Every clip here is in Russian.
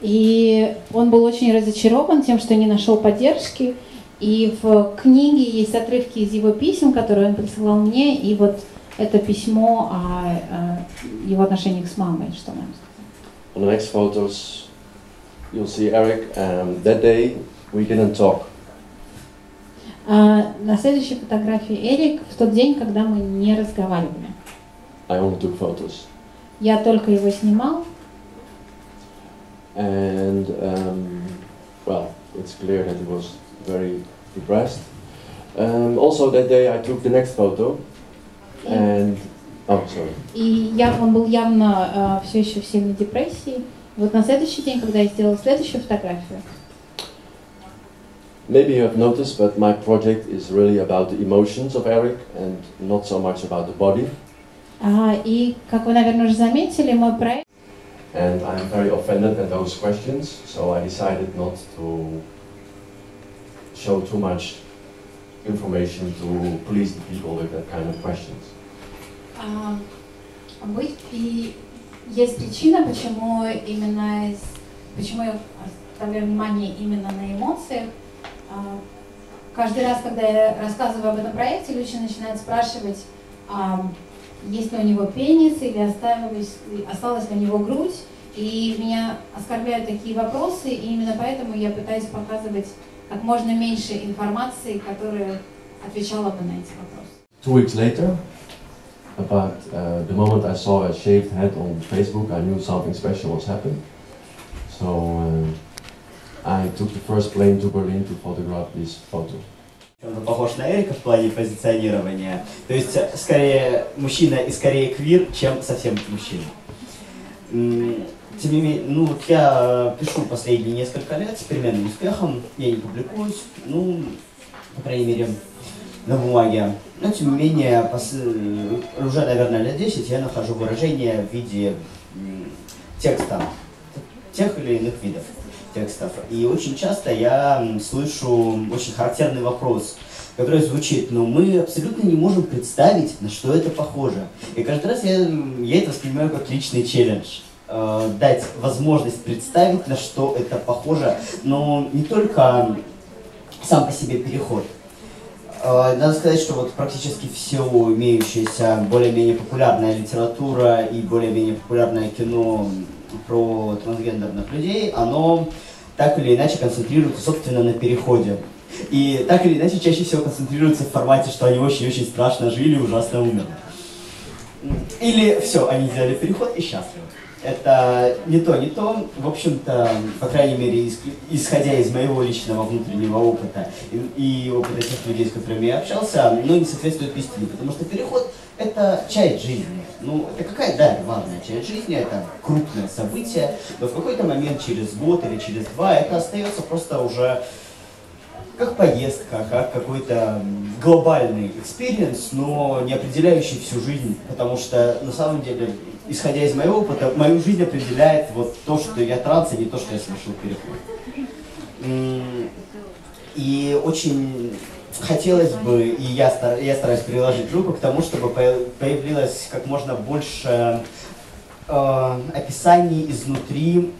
И он был очень разочарован тем, что не нашел поддержки. И в книге есть отрывки из его писем, которые он присылал мне, и вот это письмо о, о его отношениях с мамой, что сказать. On the next photos, you'll see Eric. Um, that day, we didn't talk. А на следующей фотографии Эрик в тот день, когда мы не разговаривали. I only took photos. Я только его снимал, And, um, well, it's clear that he was very depressed. Um, also, that day, I took the next photo. And, oh, sorry. и я, он был явно все еще в сильной депрессии. Вот на следующий день, когда я сделала следующую фотографию, Maybe you have noticed, but my project is really about the emotions of Eric and not so much about the body. А, и, как вы, наверное, уже заметили, мой проект And I'm very offended at those questions, so I decided not to show too much information to please the people with that kind of questions. Быть и есть причина, почему именно из- почему я оставляю внимание именно на эмоциях. А, каждый раз, когда я рассказываю об этом проекте, люди начинают спрашивать, а, есть у него пенис или осталась ли у него грудь. И меня оскорбляют такие вопросы, и именно поэтому я пытаюсь показывать как можно меньше информации, которая отвечала бы на эти вопросы. Two weeks later, about uh, the moment I saw a shaved head on Facebook, I knew something special was happening. So uh, I took the first plane to Berlin to photograph this photo. Он похож на Эрика в плане позиционирования. То есть, э, скорее мужчина и скорее квир, чем совсем мужчина. Тем не менее, ну вот я пишу последние несколько лет с переменным успехом, я не публикуюсь, ну, по крайней мере, на бумаге. Но, тем не менее, пос- уже, наверное, лет 10 я нахожу выражение в виде текста, тех или иных видов текстов. И очень часто я слышу очень характерный вопрос, который звучит, но мы абсолютно не можем представить, на что это похоже. И каждый раз я, я это воспринимаю как личный челлендж. Э, дать возможность представить, на что это похоже, но не только сам по себе переход. Э, Надо сказать, что вот практически все имеющееся более-менее популярная литература и более-менее популярное кино про трансгендерных людей, оно так или иначе концентрируется, собственно, на переходе. И так или иначе чаще всего концентрируется в формате, что они очень-очень страшно жили ужасно умерли. Или все, они сделали переход и счастливы. Это не то, не то. В общем-то, по крайней мере, ис- исходя из моего личного внутреннего опыта и, опыта тех людей, с которыми я общался, ну, не соответствует истине, потому что переход – это часть жизни. Ну, это какая, да, главная часть жизни, это крупное событие, но в какой-то момент, через год или через два, это остается просто уже как поездка, как какой-то глобальный experience, но не определяющий всю жизнь, потому что на самом деле, исходя из моего опыта, мою жизнь определяет вот то, что я транс, а не то, что я совершил переход. И очень хотелось бы, и я, стар- я стараюсь приложить руку к тому, чтобы по- появилось как можно больше э, описаний изнутри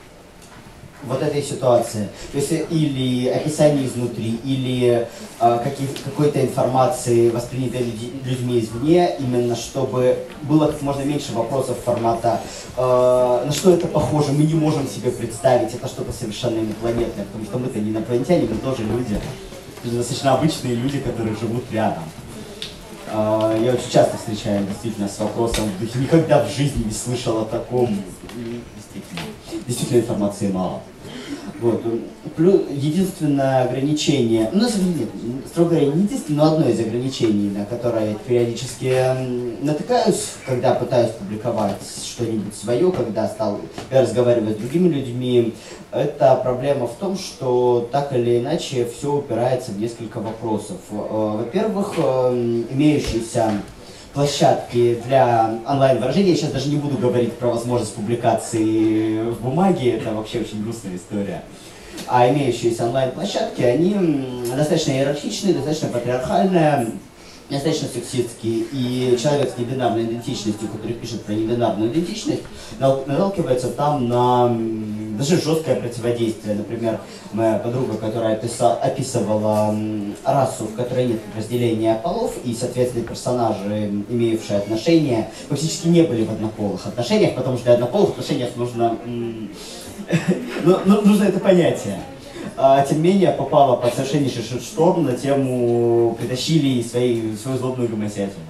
вот этой ситуации. То есть или описание изнутри, или э, какой-то информации, воспринятой люди- людьми извне, именно чтобы было как можно меньше вопросов формата э, на что это похоже, мы не можем себе представить, это что-то совершенно инопланетное, потому что мы-то не инопланетяне, мы тоже люди. Достаточно обычные люди, которые живут рядом. А, Я очень часто встречаю действительно с вопросом, «Да я никогда в жизни не слышал о таком. Действительно, действительно информации мало. Вот. Единственное ограничение, ну, нет, строго говоря, не единственное, но одно из ограничений, на которое я периодически натыкаюсь, когда пытаюсь публиковать что-нибудь свое, когда стал разговаривать с другими людьми, это проблема в том, что так или иначе все упирается в несколько вопросов. Э, Во-первых, э, имеющиеся площадки для онлайн-выражения. Я сейчас даже не буду говорить про возможность публикации в бумаге, это вообще очень грустная история. А имеющиеся онлайн-площадки, они достаточно иерархичные, достаточно патриархальные. Достаточно сексистский, и человек с небинарной идентичностью, который пишет про небинарную идентичность, наталкивается там на даже жесткое противодействие. Например, моя подруга, которая описала, описывала расу, в которой нет разделения полов, и, соответственно, персонажи, имеющие отношения, фактически не были в однополых отношениях, потому что в однополых отношениях нужно, ну, ну, нужно это понятие а, тем не менее попала под совершеннейший шторм на тему «Притащили свои, свою злобную гомосятину».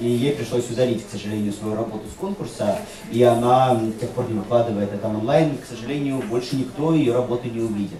И ей пришлось удалить, к сожалению, свою работу с конкурса, и она до тех пор не выкладывает это онлайн, к сожалению, больше никто ее работы не увидит.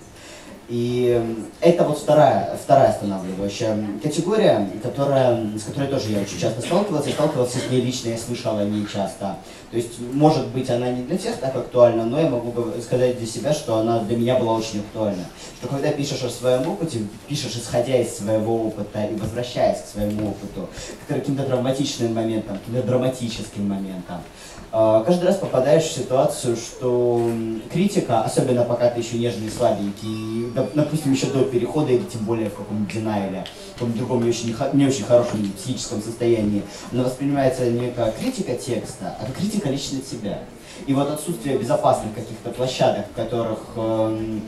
И это вот вторая, вторая останавливающая категория, которая, с которой тоже я очень часто сталкивался, сталкивался с ней лично, я слышал о ней часто. То есть, может быть, она не для всех так актуальна, но я могу сказать для себя, что она для меня была очень актуальна. Что когда пишешь о своем опыте, пишешь исходя из своего опыта и возвращаясь к своему опыту, к каким-то травматичным моментам, к драматическим моментам, каждый раз попадаешь в ситуацию, что критика, особенно пока ты еще нежный слабенький, допустим, еще до перехода, или тем более в каком-нибудь динаиле, в каком-то другом не очень, не очень хорошем психическом состоянии, она воспринимается не как критика текста, а как критика лично тебя. И вот отсутствие безопасных каких-то площадок, в которых э,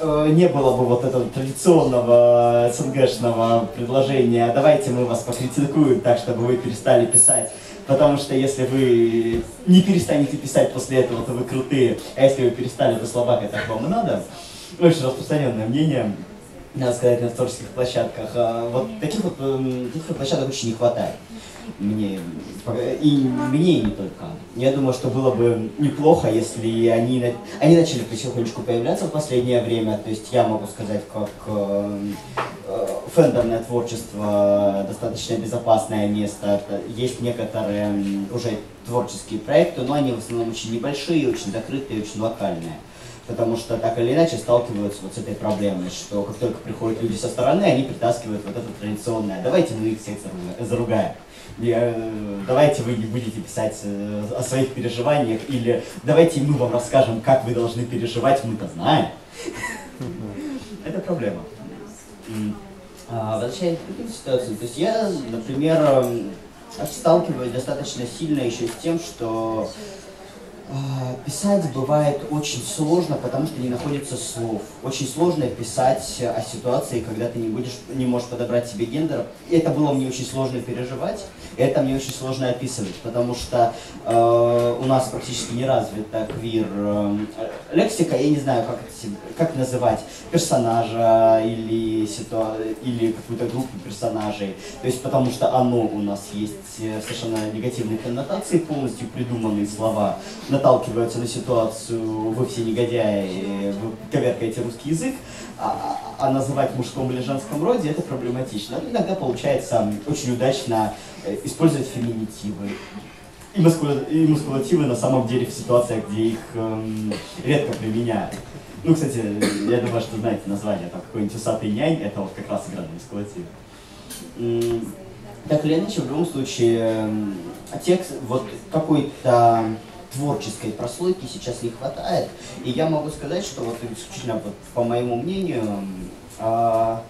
э, не было бы вот этого традиционного СНГшного предложения «давайте мы вас покритикуем так, чтобы вы перестали писать Потому что если вы не перестанете писать после этого, то вы крутые, а если вы перестали, то слабак, так вам и надо. Очень распространенное мнение, надо сказать, на творческих площадках. А вот таких вот, таких площадок очень не хватает мне, и мне и не только. Я думаю, что было бы неплохо, если они, они начали потихонечку появляться в последнее время. То есть я могу сказать, как э, э, фэндомное творчество достаточно безопасное место. Есть некоторые уже творческие проекты, но они в основном очень небольшие, очень закрытые, очень локальные потому что так или иначе сталкиваются вот с этой проблемой, что как только приходят люди со стороны, они притаскивают вот это традиционное. Давайте мы их всех заругаем я, давайте вы не будете писать э, о своих переживаниях, или давайте мы вам расскажем, как вы должны переживать, мы-то знаем. Это проблема. А, возвращаясь к другим ситуациям, то есть я, например, эм, сталкиваюсь достаточно сильно еще с тем, что писать бывает очень сложно, потому что не находится слов. Очень сложно писать о ситуации, когда ты не, будешь, не можешь подобрать себе гендер. Это было мне очень сложно переживать, это мне очень сложно описывать, потому что э, у нас практически не развита квир э, лексика, я не знаю, как, это, как называть персонажа или, ситуа или какую-то группу персонажей. То есть потому что оно у нас есть э, совершенно негативные коннотации, полностью придуманные слова наталкиваются на ситуацию, вы все негодяи, вы коверкаете русский язык, а, а, а называть в мужском или женском роде это проблематично. Но иногда получается очень удачно э, использовать феминитивы. И, мускула, и мускулативы на самом деле в ситуациях, где их эм, редко применяют. Ну, кстати, я думаю, что знаете название, там какой-нибудь усатый нянь, это вот как раз игра на мускулативы. Так или иначе, в любом случае, эм, текст, вот какой-то творческой прослойки сейчас не хватает. И я могу сказать, что вот исключительно вот, по моему мнению, а,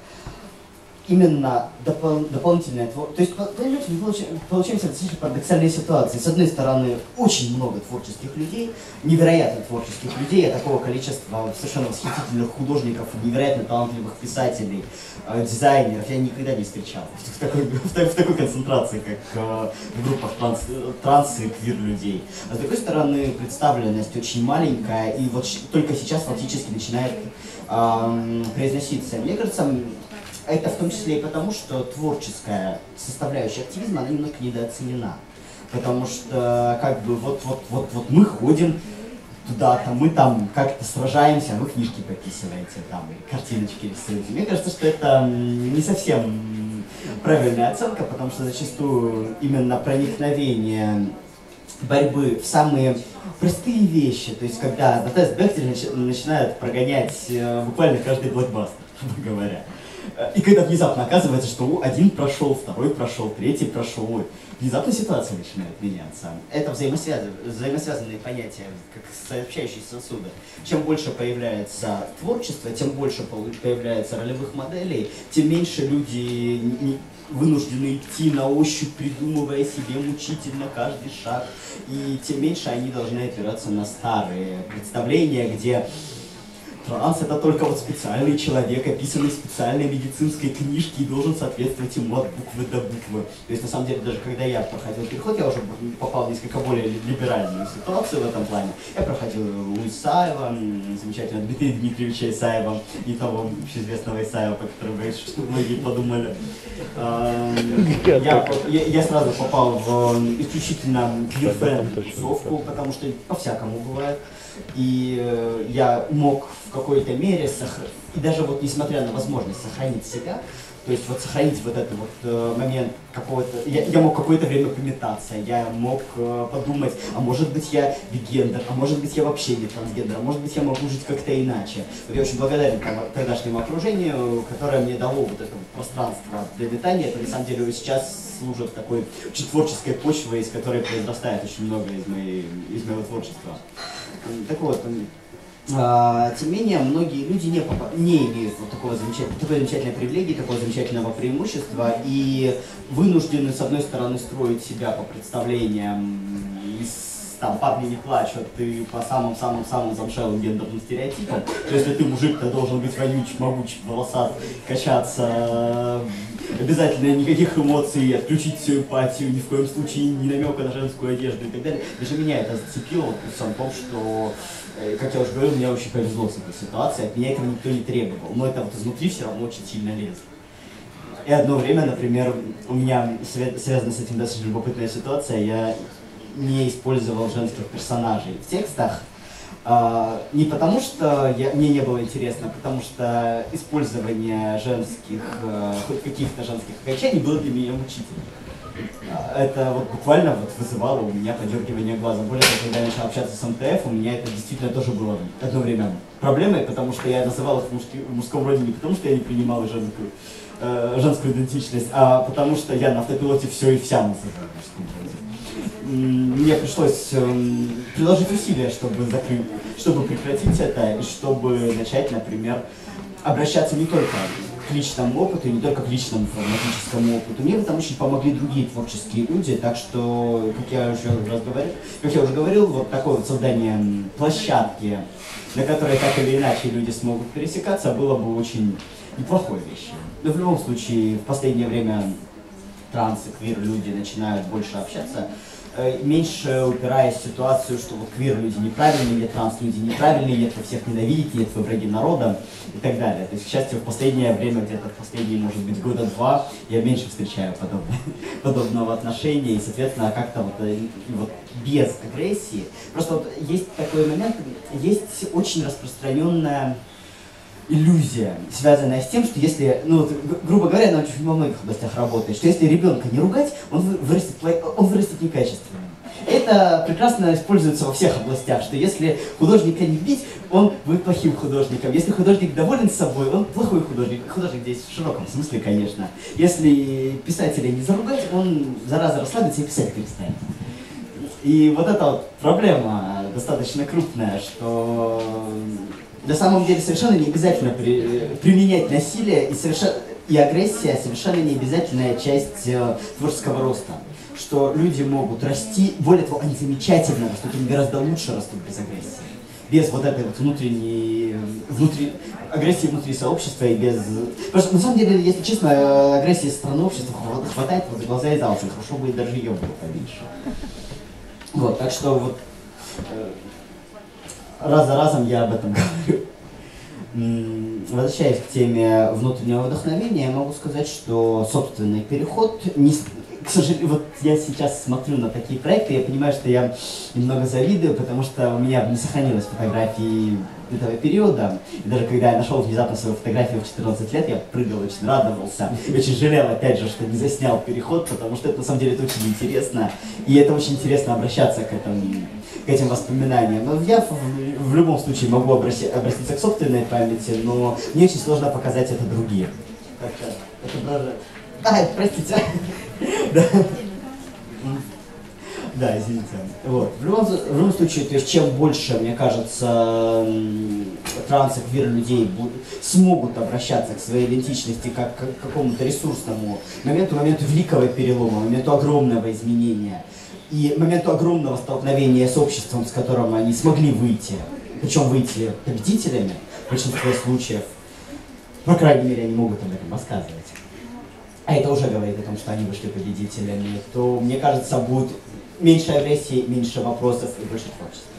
именно допол дополнительное творчество. То есть, понимаете, мы получаем, получаемся достаточно парадоксальные ситуации. С одной стороны, очень много творческих людей, невероятно творческих людей, а такого количества совершенно восхитительных художников, невероятно талантливых писателей, э, дизайнеров я никогда не встречал в такой, в, в такой концентрации, как э, в группах транс, транс и квир людей. А с другой стороны, представленность очень маленькая, и вот только сейчас фактически начинает э, произноситься. Мне кажется, это в том числе и потому, что творческая составляющая активизма, она немножко недооценена. Потому что, как бы, вот, вот, вот, вот мы ходим туда-то, мы там как-то сражаемся, а вы книжки подписываете, там, картиночки рисуете. Мне кажется, что это не совсем правильная оценка, потому что зачастую именно проникновение борьбы в самые простые вещи, то есть когда на тест Бехтель начинает прогонять э, буквально каждый блокбастер, грубо говоря. И когда внезапно оказывается, что один прошел, второй прошел, третий прошел, внезапно ситуация начинает меняться. Это взаимосвязанные, понятия, как сообщающиеся сосуды. Чем больше появляется творчество, тем больше появляется ролевых моделей, тем меньше люди вынуждены идти на ощупь, придумывая себе мучительно каждый шаг, и тем меньше они должны опираться на старые представления, где Транс это только вот специальный человек, описанный в специальной медицинской книжке и должен соответствовать ему от буквы до буквы. То есть на самом деле даже когда я проходил переход, я уже попал в несколько более либеральную ситуацию в этом плане. Я проходил у Исаева, замечательно Дмитрия Дмитриевича Исаева, и того известного Исаева, по которому говорит, что многие подумали. Я, я, я сразу попал в исключительно квирфрендли тусовку, потому что по-всякому бывает. И э, я мог в какой-то мере, сохранить, и даже вот несмотря на возможность сохранить себя, то есть вот сохранить вот этот вот э, момент какого-то... Я, я мог какое-то время пометаться, я мог э, подумать, а может быть я бигендер, а может быть я вообще не трансгендер, а может быть я могу жить как-то иначе. Вот я очень благодарен там, тогдашнему окружению, которое мне дало вот это вот пространство для метания. Это на самом деле сейчас служит такой очень творческой почвой, из которой произрастает очень много из, моей, из моего творчества. Так вот, а, тем не менее, многие люди не, не имеют вот такого замечательного, такой замечательной привилегии, такого замечательного преимущества и вынуждены, с одной стороны, строить себя по представлениям из там парни не плачут, ты по самым-самым-самым замшелым гендерным стереотипам. То есть, если ты мужик, ты должен быть вонюч, могуч, волосат, качаться, обязательно никаких эмоций, отключить всю эмпатию, ни в коем случае ни намека на женскую одежду и так далее. Даже меня это зацепило, вот, в том, что э, как я уже говорил, мне очень повезло с этой ситуацией, от меня этого никто не требовал, но это вот изнутри все равно очень сильно лезло. И одно время, например, у меня связана с этим достаточно любопытная ситуация, я не использовал женских персонажей в текстах. Uh, не потому, что я, мне не было интересно, а потому что использование женских, uh, хоть каких-то женских окончаний было для меня мучительно. Uh, это вот буквально вот вызывало у меня подергивание глаза. Более того, когда я начал общаться с МТФ, у меня это действительно тоже было одно время проблемой, потому что я называл их в, мужски, в мужском роде не потому, что я не принимал женскую, э, женскую идентичность, а потому что я на автопилоте все и вся называю в мужском роде мне пришлось эм, приложить усилия, чтобы закрыть, чтобы прекратить это и чтобы начать, например, обращаться не только к личному опыту, не только к личному форматическому опыту. Мне в этом очень помогли другие творческие люди, так что, как я уже раз говорил, как я уже говорил, вот такое вот создание площадки, на которой так или иначе люди смогут пересекаться, было бы очень неплохой вещью. Но в любом случае, в последнее время транс и квир люди начинают больше общаться меньше упираясь в ситуацию, что вот квир-люди неправильные, или транс-люди неправильные, нет, вы всех ненавидите, нет, вы враги народа и так далее. То есть, к счастью, в последнее время, где-то последние, может быть, года два, я меньше встречаю подобное, подобного отношения, и, соответственно, как-то вот, э, вот без агрессии. Просто вот есть такой момент, есть очень распространенная иллюзия, связанная с тем, что если, ну вот, грубо говоря, она очень во многих областях работает, что если ребенка не ругать, он вырастет, он вырастет некачественным. Это прекрасно используется во всех областях, что если художника не бить, он будет плохим художником. Если художник доволен собой, он плохой художник. Художник здесь в широком смысле, конечно. Если писателя не заругать, он зараза расслабится и писать перестанет. И вот эта вот проблема достаточно крупная, что на самом деле совершенно не обязательно при, применять насилие и, совершенно, и агрессия совершенно не обязательная часть э, творческого роста. Что люди могут расти, более того, они замечательно растут, они гораздо лучше растут без агрессии. Без вот этой вот внутренней, внутри, агрессии внутри сообщества и без... Что, на самом деле, если честно, агрессии со стороны общества хватает вот за глаза и за уши. Хорошо бы даже ее было поменьше. Вот, так что вот э, раз за разом я об этом говорю. Возвращаясь к теме внутреннего вдохновения, я могу сказать, что собственный переход, не, к сожалению, вот я сейчас смотрю на такие проекты, я понимаю, что я немного завидую, потому что у меня не сохранилось фотографии этого периода. И даже когда я нашел внезапно свою фотографию в 14 лет, я прыгал, очень радовался. Очень жалел, опять же, что не заснял переход, потому что это на самом деле это очень интересно. И это очень интересно обращаться к этому к этим воспоминаниям. Но я в, в любом случае могу обращи, обратиться к собственной памяти, но мне очень сложно показать это другим. как-то отображать. А, простите. Да. Извините. Вот. В любом, в любом случае, то есть, чем больше, мне кажется, транс и квир людей будут, смогут обращаться к своей идентичности как к какому-то ресурсному моменту, моменту великого перелома, моменту огромного изменения и моменту огромного столкновения с обществом, с которым они смогли выйти, причем выйти победителями в большинстве случаев, по крайней мере, они могут об этом рассказывать а это уже говорит о том, что они вышли победителями, то, мне кажется, будет меньше агрессии, меньше вопросов и больше творчества.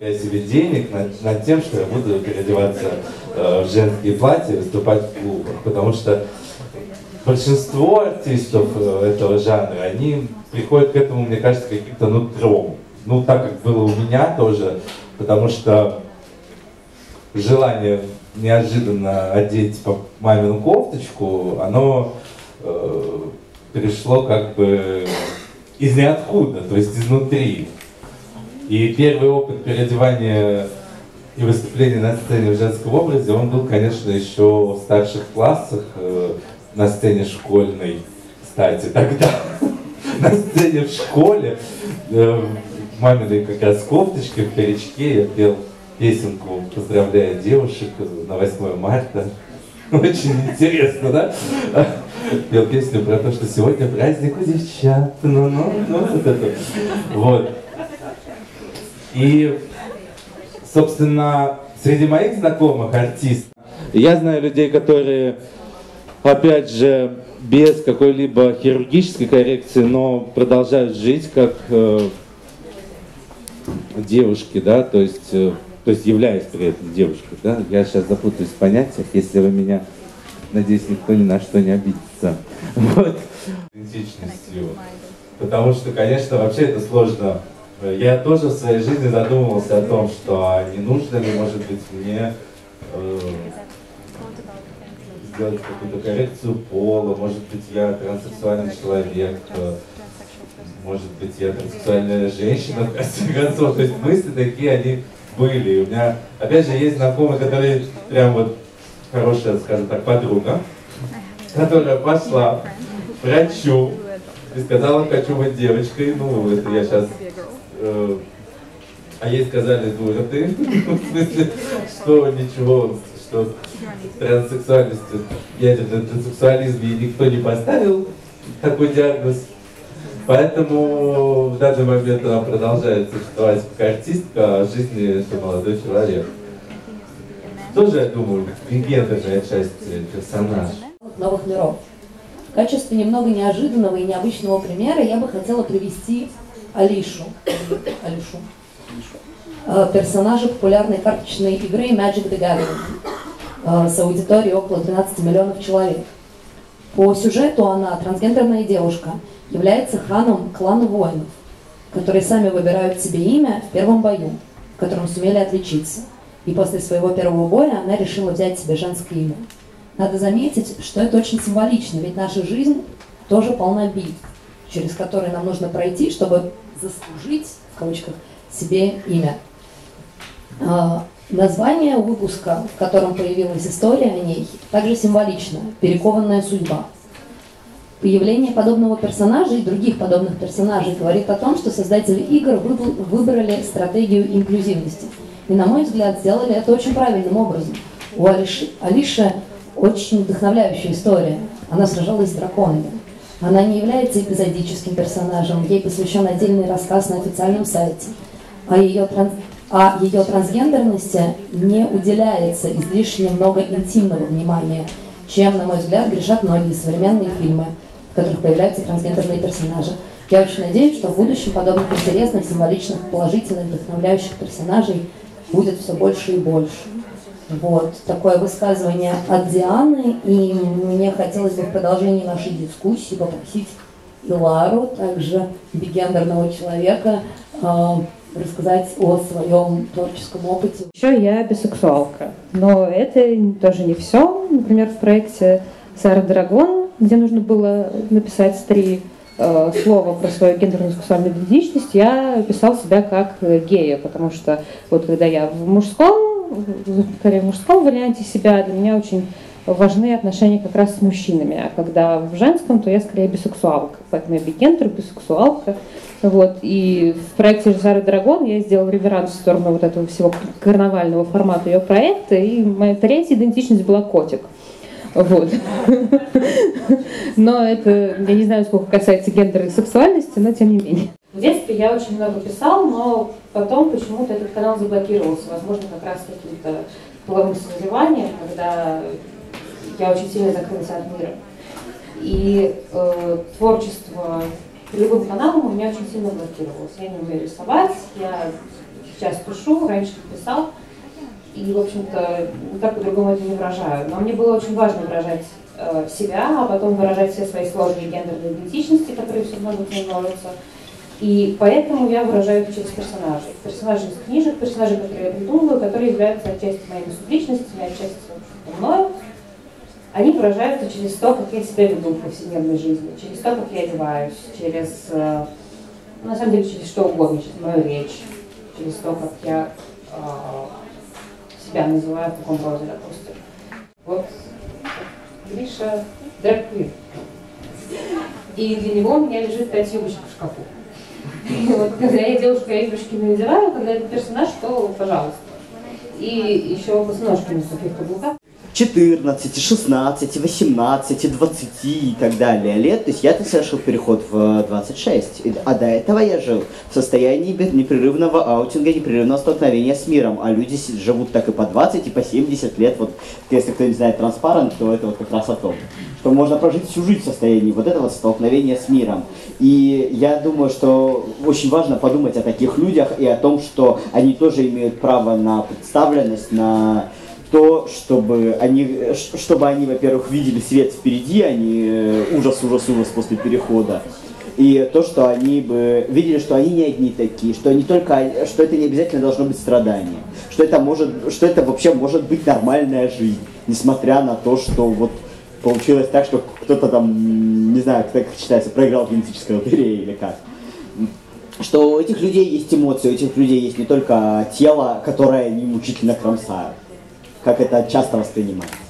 Я себе денег над, над тем, что я буду переодеваться э, в женские платья, выступать в клубах, потому что большинство артистов э, этого жанра, они приходят к этому, мне кажется, каким-то нутром. Ну, так как было у меня тоже, потому что желание неожиданно одеть мамину кофточку, оно э, пришло как бы из ниоткуда, то есть изнутри. И первый опыт переодевания и выступления на сцене в женском образе, он был, конечно, еще в старших классах, э, на сцене школьной, кстати, тогда, на сцене в школе, э, в маминой как раз кофточке, в паричке я пел песенку «Поздравляя девушек» на 8 марта. Очень интересно, да? Пел песню про то, что сегодня праздник у девчат. Ну, ну, ну, вот это. Вот. И, собственно, среди моих знакомых артистов, я знаю людей, которые, опять же, без какой-либо хирургической коррекции, но продолжают жить как э, девушки, да, то есть э, то есть являясь при этом девушкой. Да? Я сейчас запутаюсь в понятиях, если вы меня, надеюсь, никто ни на что не обидится. Вот. Идентичностью. Потому что, конечно, вообще это сложно. Я тоже в своей жизни задумывался о том, что а не нужно ли, может быть, мне э, сделать какую-то коррекцию пола, может быть, я транссексуальный человек, э, может быть, я транссексуальная женщина, в конце концов. То есть мысли такие, они были. У меня, опять же, есть знакомый, который прям вот хорошая, скажем так, подруга, которая пошла к врачу и сказала, хочу быть девочкой. Ну, это я сейчас... Э, а ей сказали, дура ты. В смысле, что ничего, что транссексуальностью, ядерный транссексуализм ей никто не поставил такой диагноз. Поэтому в данный момент она продолжает существовать как артистка, а жизни это молодой человек. Тоже, я думаю, гендерная часть персонажа. Новых миров. В качестве немного неожиданного и необычного примера я бы хотела привести Алишу. Алишу. Э, персонажа популярной карточной игры Magic the Gathering с аудиторией около 12 миллионов человек. По сюжету она трансгендерная девушка, является ханом клана воинов, которые сами выбирают себе имя в первом бою, в котором сумели отличиться. И после своего первого боя она решила взять себе женское имя. Надо заметить, что это очень символично, ведь наша жизнь тоже полна битв, через которые нам нужно пройти, чтобы заслужить, в кавычках, себе имя. Название выпуска, в котором появилась история о ней, также символично – «Перекованная судьба». Появление подобного персонажа и других подобных персонажей говорит о том, что создатели игр выбрали стратегию инклюзивности. И, на мой взгляд, сделали это очень правильным образом. У Алиши, Алиша очень вдохновляющая история. Она сражалась с драконами. Она не является эпизодическим персонажем, ей посвящен отдельный рассказ на официальном сайте. А ее, транс... а ее трансгендерности не уделяется излишне много интимного внимания, чем, на мой взгляд, грешат многие современные фильмы – в которых появляются трансгендерные персонажи. Я очень надеюсь, что в будущем подобных интересных, символичных, положительных, вдохновляющих персонажей будет все больше и больше. Вот такое высказывание от Дианы, и мне хотелось бы в продолжении нашей дискуссии попросить Илару, также бигендерного человека, э, рассказать о своем творческом опыте. Еще я бисексуалка, но это тоже не все. Например, в проекте Сара Драгон где нужно было написать три э, слова про свою гендерную сексуальную идентичность, я писал себя как гея, потому что вот когда я в мужском, в мужском варианте себя, для меня очень важны отношения как раз с мужчинами, а когда в женском, то я скорее бисексуалка, поэтому я бигендер, бисексуалка. Вот. И в проекте Сары Драгон я сделала реверанс в сторону вот этого всего карнавального формата ее проекта, и моя третья идентичность была котик. Вот. Но это, я не знаю, сколько касается гендера и сексуальности, но тем не менее. В детстве я очень много писал, но потом почему-то этот канал заблокировался. Возможно, как раз каким-то половым созреванием, когда я очень сильно закрылась от мира. И э, творчество любым каналам у меня очень сильно блокировалось. Я не умею рисовать, я сейчас пишу, раньше писал, и, в общем-то, никак по-другому это не выражаю. Но мне было очень важно выражать э, себя, а потом выражать все свои сложные гендерные идентичности, которые все равно не множатся. И поэтому я выражаю это через персонажей. Персонажи из книжек, персонажи, которые я придумываю, которые являются отчасти моими субличностями, отчасти мною. Они выражаются через то, как я себя веду в повседневной жизни, через то, как я одеваюсь, через, э, на самом деле, через что угодно, через мою речь, через то, как я э, себя называю в таком роде, допустим. Вот Гриша драг И для него у меня лежит пять юбочек в шкафу. И вот когда я девушку, я игрушки не надеваю, когда это персонаж, то пожалуйста. И еще босоножки на сухих каблуках. 14, 16, 18, 20 и так далее лет. То есть я-то совершил переход в 26. А до этого я жил в состоянии непрерывного аутинга, непрерывного столкновения с миром. А люди живут так и по 20, и по 70 лет. Вот если кто не знает транспарант, то это вот как раз о том. Что можно прожить всю жизнь в состоянии вот этого столкновения с миром. И я думаю, что очень важно подумать о таких людях и о том, что они тоже имеют право на представленность, на то, чтобы они, чтобы они, во-первых, видели свет впереди, а не ужас, ужас, ужас после перехода. И то, что они бы видели, что они не одни такие, что не только, что это не обязательно должно быть страдание, что это может, что это вообще может быть нормальная жизнь, несмотря на то, что вот получилось так, что кто-то там, не знаю, как считается, проиграл генетической лотереи или как. Что у этих людей есть эмоции, у этих людей есть не только тело, которое они мучительно кромсают как это часто воспринимается.